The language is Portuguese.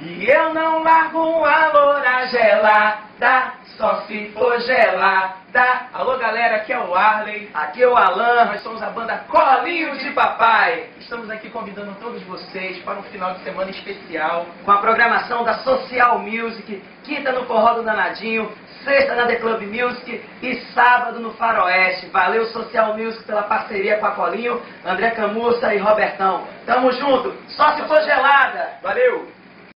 E eu não largo a loura gelada, só se for gelada. Alô galera, aqui é o Arley, aqui é o Alan, nós somos a banda Colinhos de Papai. Estamos aqui convidando todos vocês para um final de semana especial com a programação da Social Music, quinta no Forró do Danadinho, sexta na The Club Music e sábado no Faroeste. Valeu Social Music pela parceria com a Colinho, André Camussa e Robertão. Tamo junto, só se for gelada. Valeu!